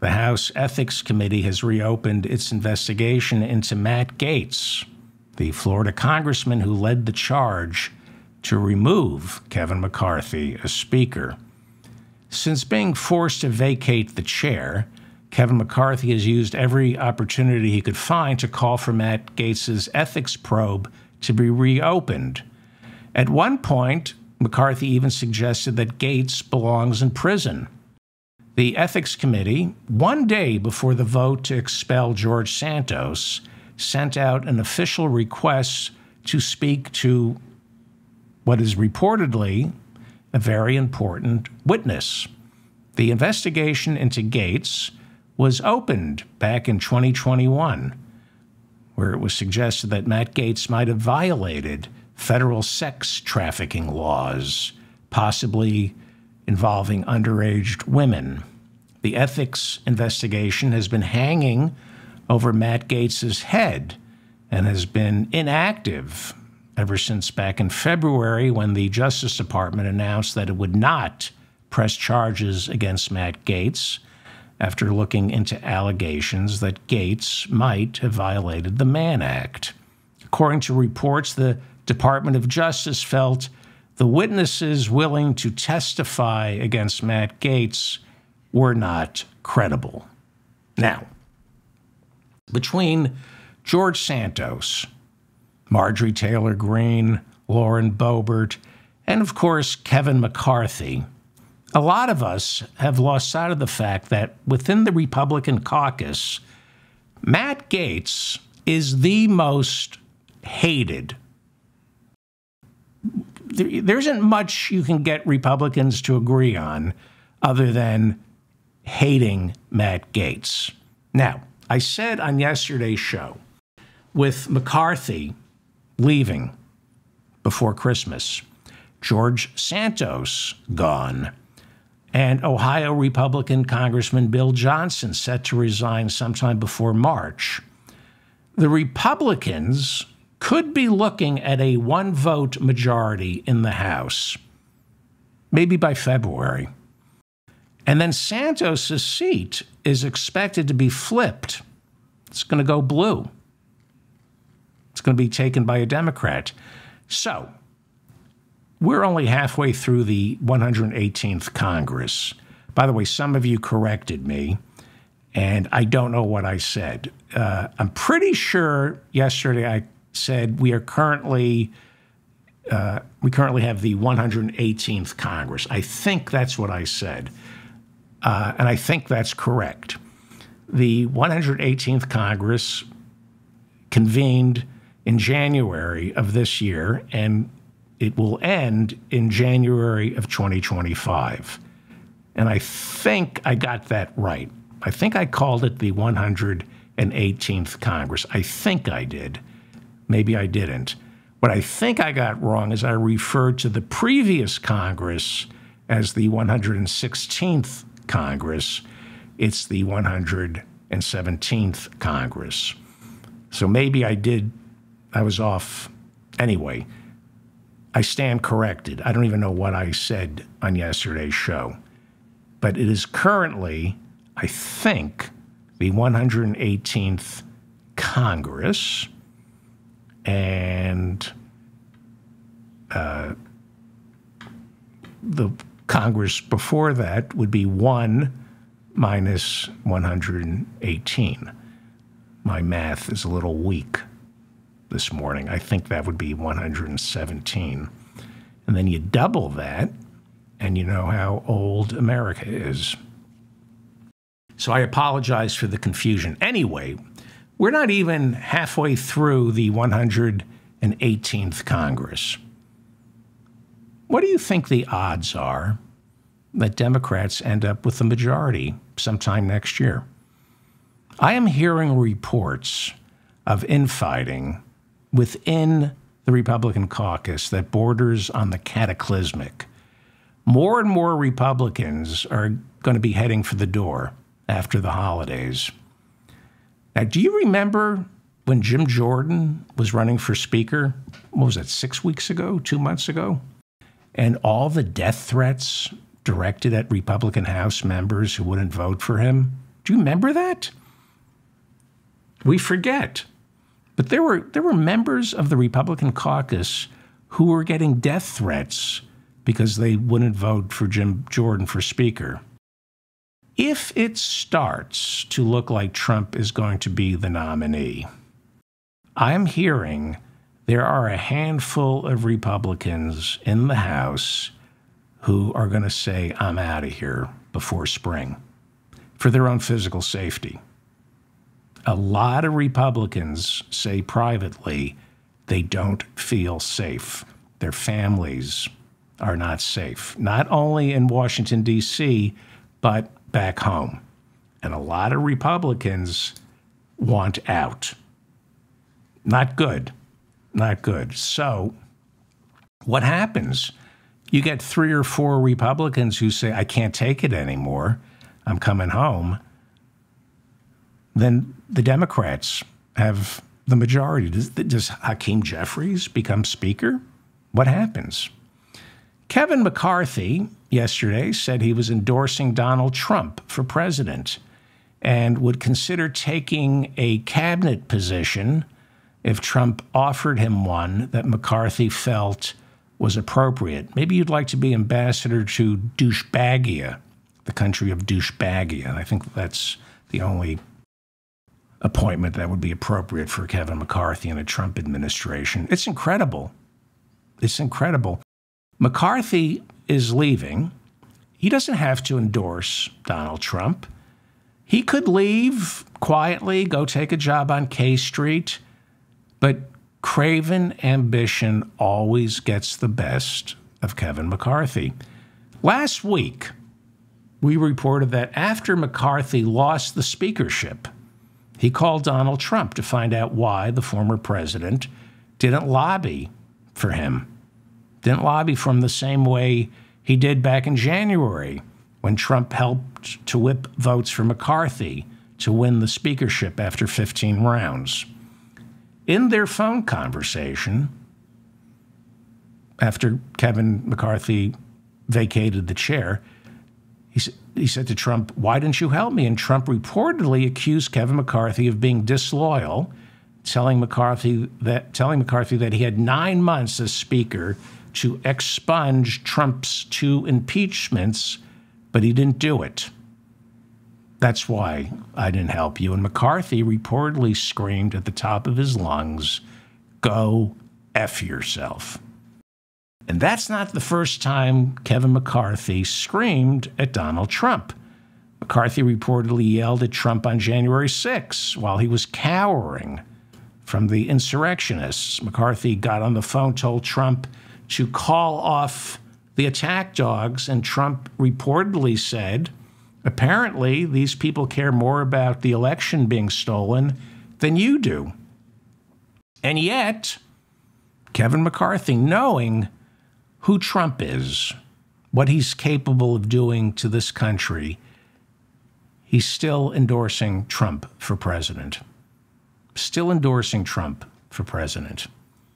the House Ethics Committee has reopened its investigation into Matt Gaetz, the Florida congressman who led the charge to remove Kevin McCarthy as Speaker. Since being forced to vacate the chair, Kevin McCarthy has used every opportunity he could find to call for Matt Gaetz's ethics probe to be reopened. At one point, McCarthy even suggested that Gaetz belongs in prison. The Ethics Committee, one day before the vote to expel George Santos, sent out an official request to speak to what is reportedly a very important witness. The investigation into Gaetz was opened back in 2021, where it was suggested that Matt Gaetz might have violated federal sex trafficking laws, possibly involving underage women. The ethics investigation has been hanging over Matt Gaetz's head and has been inactive ever since back in February when the Justice Department announced that it would not press charges against Matt Gaetz after looking into allegations that Gaetz might have violated the Mann Act. According to reports, the Department of Justice felt the witnesses willing to testify against Matt Gaetz were not credible. Now, between George Santos, Marjorie Taylor Greene, Lauren Boebert, and of course Kevin McCarthy, a lot of us have lost sight of the fact that within the Republican caucus, Matt Gaetz is the most hated there isn't much you can get Republicans to agree on other than hating Matt Gaetz. Now, I said on yesterday's show, with McCarthy leaving before Christmas, George Santos gone, and Ohio Republican Congressman Bill Johnson set to resign sometime before March. The Republicans could be looking at a one vote majority in the House, maybe by February. And then Santos's seat is expected to be flipped. It's going to go blue. It's going to be taken by a Democrat. So, we're only halfway through the 118th Congress. By the way, some of you corrected me, and I don't know what I said. Uh, I'm pretty sure yesterday I said we are currently uh, we currently have the 118th Congress. I think that's what I said, uh, and I think that's correct. The 118th Congress convened in January of this year, and it will end in January of 2025. And I think I got that right. I think I called it the 118th Congress. I think I did. Maybe I didn't. What I think I got wrong is I referred to the previous Congress as the 116th Congress. It's the 117th Congress. So maybe I did, I was off. Anyway, I stand corrected. I don't even know what I said on yesterday's show. But it is currently, I think, the 118th Congress and uh, the Congress before that would be 1 minus 118. My math is a little weak this morning. I think that would be 117. And then you double that, and you know how old America is. So I apologize for the confusion. Anyway, we're not even halfway through the 118th Congress. What do you think the odds are that Democrats end up with the majority sometime next year? I am hearing reports of infighting within the Republican caucus that borders on the cataclysmic. More and more Republicans are going to be heading for the door after the holidays. Now, do you remember when Jim Jordan was running for Speaker? What was that, six weeks ago, two months ago? And all the death threats directed at Republican House members who wouldn't vote for him? Do you remember that? We forget. But there were there were members of the Republican caucus who were getting death threats because they wouldn't vote for Jim Jordan for speaker. If it starts to look like Trump is going to be the nominee, I'm hearing there are a handful of Republicans in the House who are going to say, I'm out of here before spring for their own physical safety. A lot of Republicans say privately they don't feel safe. Their families are not safe, not only in Washington, D.C., but back home. And a lot of Republicans want out. Not good. Not good. So, what happens? You get three or four Republicans who say, I can't take it anymore. I'm coming home. Then the Democrats have the majority. Does, does Hakeem Jeffries become Speaker? What happens? Kevin McCarthy yesterday said he was endorsing Donald Trump for president and would consider taking a cabinet position if Trump offered him one that McCarthy felt was appropriate. Maybe you'd like to be ambassador to douchebagia, the country of douchebagia. I think that's the only appointment that would be appropriate for Kevin McCarthy in a Trump administration. It's incredible. It's incredible. McCarthy is leaving. He doesn't have to endorse Donald Trump. He could leave quietly, go take a job on K Street, but craven ambition always gets the best of Kevin McCarthy. Last week, we reported that after McCarthy lost the speakership, he called Donald Trump to find out why the former president didn't lobby for him didn't lobby for him the same way he did back in January when Trump helped to whip votes for McCarthy to win the speakership after 15 rounds. In their phone conversation, after Kevin McCarthy vacated the chair, he, said he said to Trump, Why didn't you help me? And Trump reportedly accused Kevin McCarthy of being disloyal, telling McCarthy that, telling McCarthy that he had nine months as Speaker to expunge Trump's two impeachments, but he didn't do it. That's why I didn't help you. And McCarthy reportedly screamed at the top of his lungs, Go F yourself. And that's not the first time Kevin McCarthy screamed at Donald Trump. McCarthy reportedly yelled at Trump on January 6 while he was cowering from the insurrectionists. McCarthy got on the phone, told Trump to call off the attack dogs. And Trump reportedly said, apparently, these people care more about the election being stolen than you do. And yet, Kevin McCarthy, knowing who Trump is, what he's capable of doing to this country, he's still endorsing Trump for president. Still endorsing Trump for president.